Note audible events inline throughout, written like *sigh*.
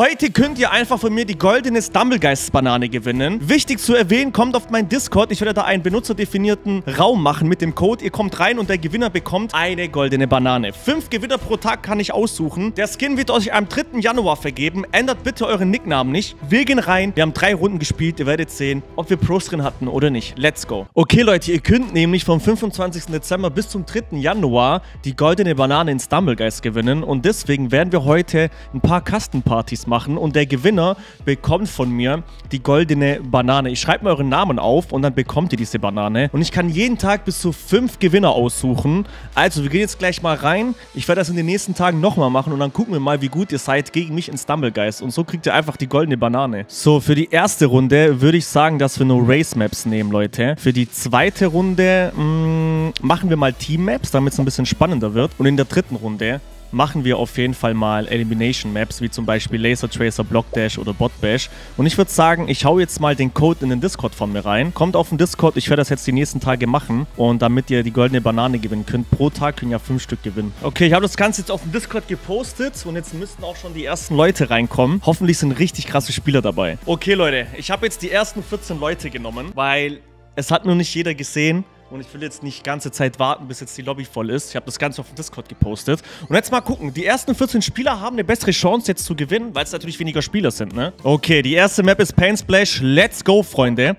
Heute könnt ihr einfach von mir die goldene Stumblegeist-Banane gewinnen. Wichtig zu erwähnen, kommt auf meinen Discord. Ich werde da einen benutzerdefinierten Raum machen mit dem Code. Ihr kommt rein und der Gewinner bekommt eine goldene Banane. Fünf Gewinner pro Tag kann ich aussuchen. Der Skin wird euch am 3. Januar vergeben. Ändert bitte euren Nicknamen nicht. Wir gehen rein. Wir haben drei Runden gespielt. Ihr werdet sehen, ob wir Pros drin hatten oder nicht. Let's go. Okay, Leute, ihr könnt nämlich vom 25. Dezember bis zum 3. Januar die goldene Banane in Stumblegeist gewinnen. Und deswegen werden wir heute ein paar Kastenpartys machen und der Gewinner bekommt von mir die goldene Banane. Ich schreibe mir euren Namen auf und dann bekommt ihr diese Banane. Und ich kann jeden Tag bis zu fünf Gewinner aussuchen. Also, wir gehen jetzt gleich mal rein. Ich werde das in den nächsten Tagen nochmal machen und dann gucken wir mal, wie gut ihr seid gegen mich in Stumblegeist. Und so kriegt ihr einfach die goldene Banane. So, für die erste Runde würde ich sagen, dass wir nur Race Maps nehmen, Leute. Für die zweite Runde mh, mm, machen wir mal Team Maps, damit es ein bisschen spannender wird. Und in der dritten Runde machen wir auf jeden Fall mal Elimination Maps, wie zum Beispiel Laser Tracer, Block Dash oder Bot Bash. Und ich würde sagen, ich hau jetzt mal den Code in den Discord von mir rein. Kommt auf den Discord, ich werde das jetzt die nächsten Tage machen. Und damit ihr die goldene Banane gewinnen könnt, pro Tag können ja fünf Stück gewinnen. Okay, ich habe das Ganze jetzt auf dem Discord gepostet und jetzt müssten auch schon die ersten Leute reinkommen. Hoffentlich sind richtig krasse Spieler dabei. Okay, Leute, ich habe jetzt die ersten 14 Leute genommen, weil es hat nur nicht jeder gesehen. Und ich will jetzt nicht die ganze Zeit warten, bis jetzt die Lobby voll ist. Ich habe das Ganze auf dem Discord gepostet. Und jetzt mal gucken. Die ersten 14 Spieler haben eine bessere Chance jetzt zu gewinnen, weil es natürlich weniger Spieler sind, ne? Okay, die erste Map ist Pain Splash. Let's go, Freunde.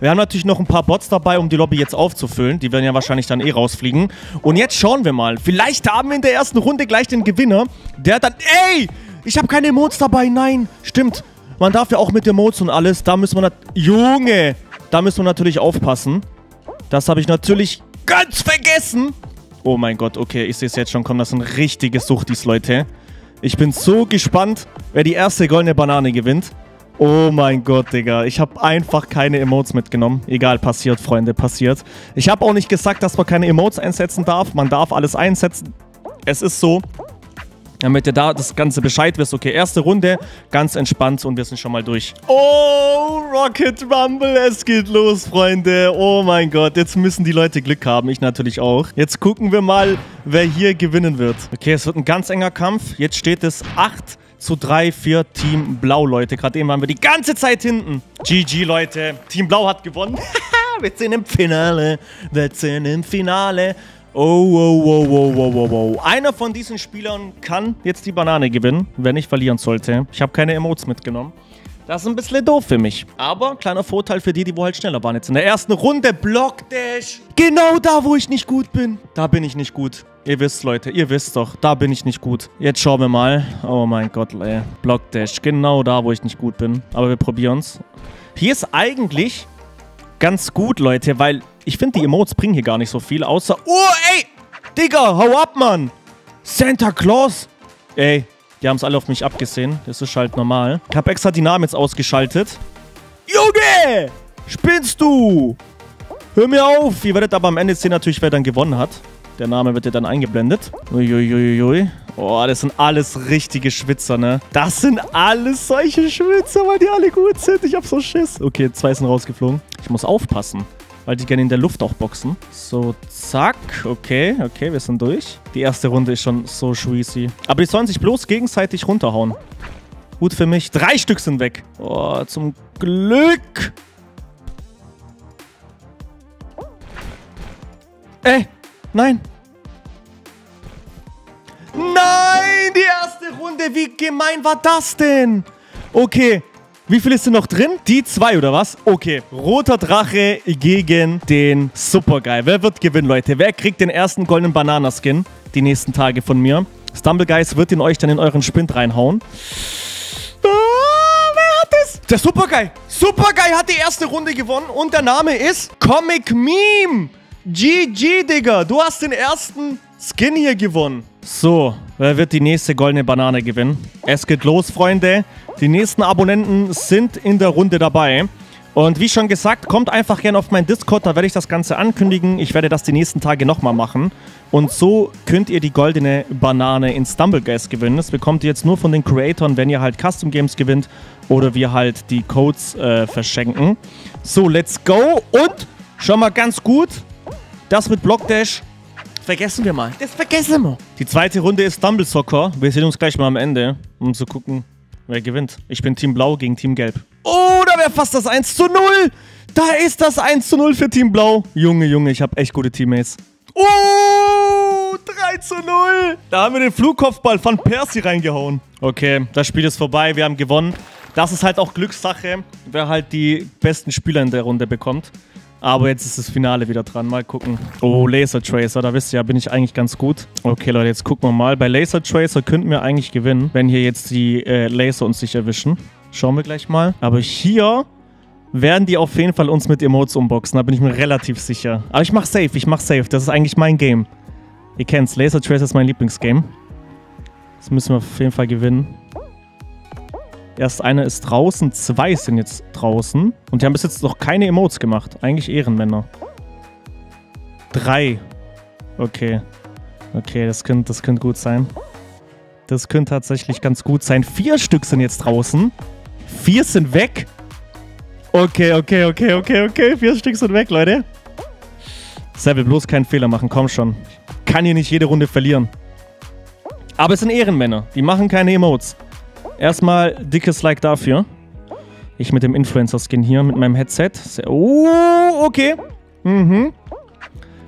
Wir haben natürlich noch ein paar Bots dabei, um die Lobby jetzt aufzufüllen. Die werden ja wahrscheinlich dann eh rausfliegen. Und jetzt schauen wir mal. Vielleicht haben wir in der ersten Runde gleich den Gewinner. Der dann... Ey! Ich habe keine Emotes dabei. Nein. Stimmt. Man darf ja auch mit Emotes und alles. Da müssen wir... Junge! Da müssen wir natürlich aufpassen. Das habe ich natürlich ganz vergessen. Oh mein Gott, okay, ich sehe es jetzt schon kommen. Das sind richtige Suchtis, Leute. Ich bin so gespannt, wer die erste goldene Banane gewinnt. Oh mein Gott, Digga. Ich habe einfach keine Emotes mitgenommen. Egal, passiert, Freunde, passiert. Ich habe auch nicht gesagt, dass man keine Emotes einsetzen darf. Man darf alles einsetzen. Es ist so damit ihr da das Ganze Bescheid wisst. Okay, erste Runde, ganz entspannt und wir sind schon mal durch. Oh, Rocket Rumble, es geht los, Freunde. Oh mein Gott, jetzt müssen die Leute Glück haben, ich natürlich auch. Jetzt gucken wir mal, wer hier gewinnen wird. Okay, es wird ein ganz enger Kampf. Jetzt steht es 8 zu 3 für Team Blau, Leute. Gerade eben waren wir die ganze Zeit hinten. GG, Leute. Team Blau hat gewonnen. *laughs* wir sind im Finale. Wir sind im Finale. Oh, oh, oh, oh, oh, oh, oh. Einer von diesen Spielern kann jetzt die Banane gewinnen, wenn ich verlieren sollte. Ich habe keine Emotes mitgenommen. Das ist ein bisschen doof für mich. Aber kleiner Vorteil für die, die wo halt schneller waren. Jetzt in der ersten Runde Block Dash. Genau da, wo ich nicht gut bin. Da bin ich nicht gut. Ihr wisst, Leute, ihr wisst doch, da bin ich nicht gut. Jetzt schauen wir mal. Oh mein Gott, ey. Block Dash. Genau da, wo ich nicht gut bin. Aber wir probieren es. Hier ist eigentlich ganz gut, Leute, weil ich finde, die Emotes bringen hier gar nicht so viel, außer... Oh, ey! Digga, hau ab, Mann! Santa Claus! Ey, die haben es alle auf mich abgesehen. Das ist halt normal. Ich habe extra die Namen jetzt ausgeschaltet. Junge! Spinnst du? Hör mir auf! Ihr werdet aber am Ende sehen natürlich, wer dann gewonnen hat. Der Name wird ja dann eingeblendet. Uiuiuiui. Oh, das sind alles richtige Schwitzer, ne? Das sind alles solche Schwitzer, weil die alle gut sind. Ich hab so Schiss. Okay, zwei sind rausgeflogen. Ich muss aufpassen weil die gerne in der Luft auch boxen. So, zack. Okay, okay, wir sind durch. Die erste Runde ist schon so schwießy. Aber die sollen sich bloß gegenseitig runterhauen. Gut für mich. Drei Stück sind weg. Oh, zum Glück. Ey, äh, nein. Nein, die erste Runde. Wie gemein war das denn? Okay, wie viel ist denn noch drin? Die zwei, oder was? Okay. Roter Drache gegen den Supergeil. Wer wird gewinnen, Leute? Wer kriegt den ersten goldenen Bananaskin die nächsten Tage von mir? Stumblegeist wird ihn euch dann in euren Spind reinhauen. Ah, wer hat es? Der Supergeil. Supergeil hat die erste Runde gewonnen und der Name ist Comic Meme. GG, Digga. Du hast den ersten Skin hier gewonnen. So, wer wird die nächste goldene Banane gewinnen? Es geht los, Freunde. Die nächsten Abonnenten sind in der Runde dabei. Und wie schon gesagt, kommt einfach gerne auf meinen Discord, da werde ich das Ganze ankündigen. Ich werde das die nächsten Tage nochmal machen. Und so könnt ihr die goldene Banane in Stumbleguys gewinnen. Das bekommt ihr jetzt nur von den Creatoren, wenn ihr halt Custom Games gewinnt oder wir halt die Codes äh, verschenken. So, let's go. Und schon mal ganz gut, das mit Blockdash vergessen wir mal. Das vergessen wir. Die zweite Runde ist Stumble Soccer. Wir sehen uns gleich mal am Ende, um zu gucken, Wer gewinnt? Ich bin Team Blau gegen Team Gelb. Oh, da wäre fast das 1 zu 0. Da ist das 1 zu 0 für Team Blau. Junge, Junge, ich habe echt gute Teammates. Oh, 3 zu 0. Da haben wir den Flugkopfball von Percy reingehauen. Okay, das Spiel ist vorbei. Wir haben gewonnen. Das ist halt auch Glückssache, wer halt die besten Spieler in der Runde bekommt. Aber jetzt ist das Finale wieder dran. Mal gucken. Oh, Laser Tracer. Da wisst ihr ja, bin ich eigentlich ganz gut. Okay, Leute, jetzt gucken wir mal. Bei Laser Tracer könnten wir eigentlich gewinnen, wenn hier jetzt die äh, Laser uns nicht erwischen. Schauen wir gleich mal. Aber hier werden die auf jeden Fall uns mit Emotes unboxen. Da bin ich mir relativ sicher. Aber ich mach safe. Ich mach safe. Das ist eigentlich mein Game. Ihr kennt's. Laser Tracer ist mein Lieblingsgame. Das müssen wir auf jeden Fall gewinnen. Erst einer ist draußen, zwei sind jetzt draußen. Und die haben bis jetzt noch keine Emotes gemacht. Eigentlich Ehrenmänner. Drei. Okay. Okay, das könnte das könnt gut sein. Das könnte tatsächlich ganz gut sein. Vier Stück sind jetzt draußen. Vier sind weg. Okay, okay, okay, okay, okay. Vier Stück sind weg, Leute. Seville, bloß keinen Fehler machen. Komm schon. Kann hier nicht jede Runde verlieren. Aber es sind Ehrenmänner. Die machen keine Emotes. Erstmal dickes Like dafür. Ich mit dem Influencer-Skin hier, mit meinem Headset. Oh, okay. Mhm.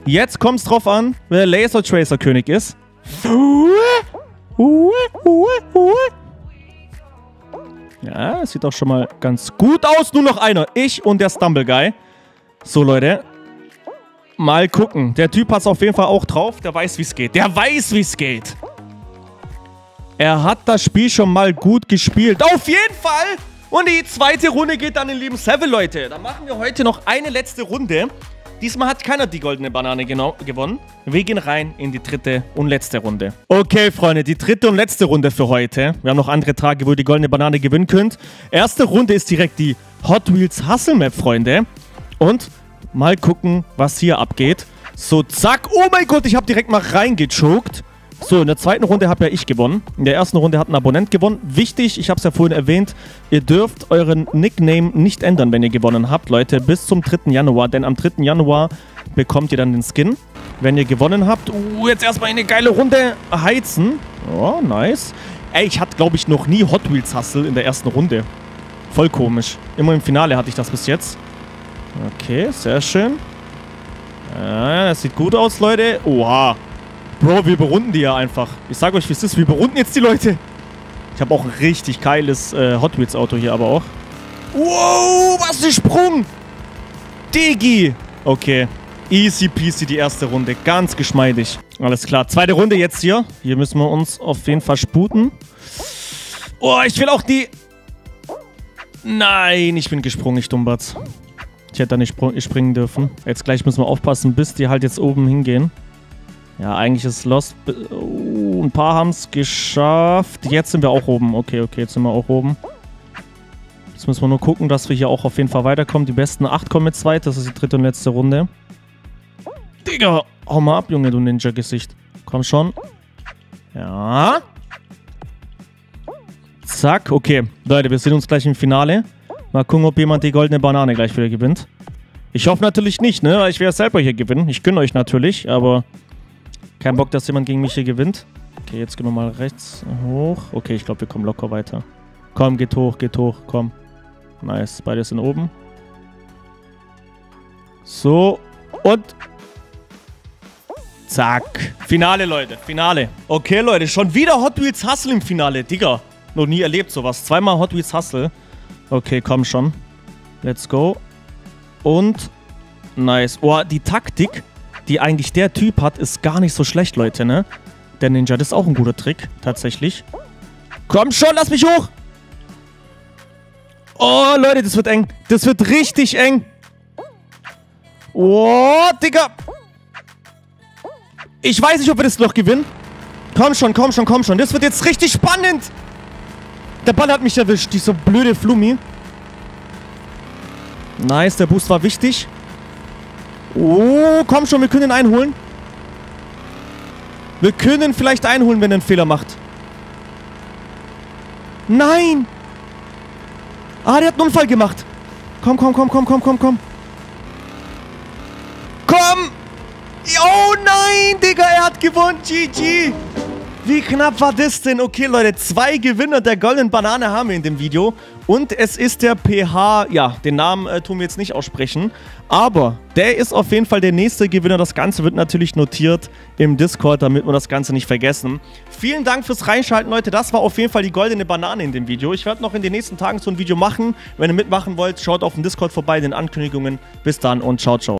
Jetzt kommt es drauf an, wer Laser Tracer König ist. Ja, sieht doch schon mal ganz gut aus. Nur noch einer. Ich und der Stumble Guy. So, Leute. Mal gucken. Der Typ hat es auf jeden Fall auch drauf. Der weiß, wie es geht. Der weiß, wie es geht. Er hat das Spiel schon mal gut gespielt. Auf jeden Fall! Und die zweite Runde geht dann in lieben Seven, Leute. Da machen wir heute noch eine letzte Runde. Diesmal hat keiner die goldene Banane gewonnen. Wir gehen rein in die dritte und letzte Runde. Okay, Freunde, die dritte und letzte Runde für heute. Wir haben noch andere Tage, wo ihr die goldene Banane gewinnen könnt. Erste Runde ist direkt die Hot Wheels Hustle Map, Freunde. Und mal gucken, was hier abgeht. So, zack. Oh mein Gott, ich habe direkt mal reingechoked. So, in der zweiten Runde habe ja ich gewonnen. In der ersten Runde hat ein Abonnent gewonnen. Wichtig, ich habe es ja vorhin erwähnt, ihr dürft euren Nickname nicht ändern, wenn ihr gewonnen habt, Leute, bis zum 3. Januar. Denn am 3. Januar bekommt ihr dann den Skin, wenn ihr gewonnen habt. Uh, jetzt erstmal eine geile Runde heizen. Oh, nice. Ey, ich hatte, glaube ich, noch nie Hot Wheels Hustle in der ersten Runde. Voll komisch. Immer im Finale hatte ich das bis jetzt. Okay, sehr schön. Ja, das sieht gut aus, Leute. Oha. Bro, wir berunden die ja einfach. Ich sag euch, wie es ist. Wir berunden jetzt die Leute. Ich habe auch ein richtig geiles äh, Hot Wheels Auto hier aber auch. Wow, was ein Sprung. Digi. Okay. Easy peasy die erste Runde. Ganz geschmeidig. Alles klar. Zweite Runde jetzt hier. Hier müssen wir uns auf jeden Fall sputen. Oh, ich will auch die... Nein, ich bin gesprungen, ich Dummbatz. Ich hätte da nicht springen dürfen. Jetzt gleich müssen wir aufpassen, bis die halt jetzt oben hingehen. Ja, eigentlich ist Lost... Uh, ein paar haben es geschafft. Jetzt sind wir auch oben. Okay, okay, jetzt sind wir auch oben. Jetzt müssen wir nur gucken, dass wir hier auch auf jeden Fall weiterkommen. Die besten 8 kommen mit zweit. Das ist die dritte und letzte Runde. Digga, hau mal ab, Junge, du Ninja-Gesicht. Komm schon. Ja. Zack, okay. Leute, wir sehen uns gleich im Finale. Mal gucken, ob jemand die goldene Banane gleich wieder gewinnt. Ich hoffe natürlich nicht, ne? Ich werde selber hier gewinnen. Ich gönne euch natürlich, aber kein Bock, dass jemand gegen mich hier gewinnt. Okay, jetzt gehen wir mal rechts hoch. Okay, ich glaube, wir kommen locker weiter. Komm, geht hoch, geht hoch, komm. Nice, beide sind oben. So, und... Zack. Finale, Leute, Finale. Okay, Leute, schon wieder Hot Wheels Hustle im Finale. Digga, noch nie erlebt sowas. Zweimal Hot Wheels Hustle. Okay, komm schon. Let's go. Und... Nice. Oh, die Taktik die eigentlich der Typ hat, ist gar nicht so schlecht, Leute, ne? Der Ninja, das ist auch ein guter Trick, tatsächlich. Komm schon, lass mich hoch! Oh, Leute, das wird eng. Das wird richtig eng. Oh, Digga. Ich weiß nicht, ob wir das noch gewinnen. Komm schon, komm schon, komm schon. Das wird jetzt richtig spannend. Der Ball hat mich erwischt, dieser blöde Flummi. Nice, der Boost war wichtig. Oh, komm schon, wir können ihn einholen. Wir können vielleicht einholen, wenn er einen Fehler macht. Nein! Ah, der hat einen Unfall gemacht. Komm, komm, komm, komm, komm, komm, komm. Komm! Oh nein, Digga, er hat gewonnen. GG. Wie knapp war das denn? Okay, Leute, zwei Gewinner der goldenen Banane haben wir in dem Video. Und es ist der PH, ja, den Namen äh, tun wir jetzt nicht aussprechen. Aber der ist auf jeden Fall der nächste Gewinner. Das Ganze wird natürlich notiert im Discord, damit wir das Ganze nicht vergessen. Vielen Dank fürs Reinschalten, Leute. Das war auf jeden Fall die goldene Banane in dem Video. Ich werde noch in den nächsten Tagen so ein Video machen. Wenn ihr mitmachen wollt, schaut auf dem Discord vorbei, den Ankündigungen. Bis dann und ciao, ciao.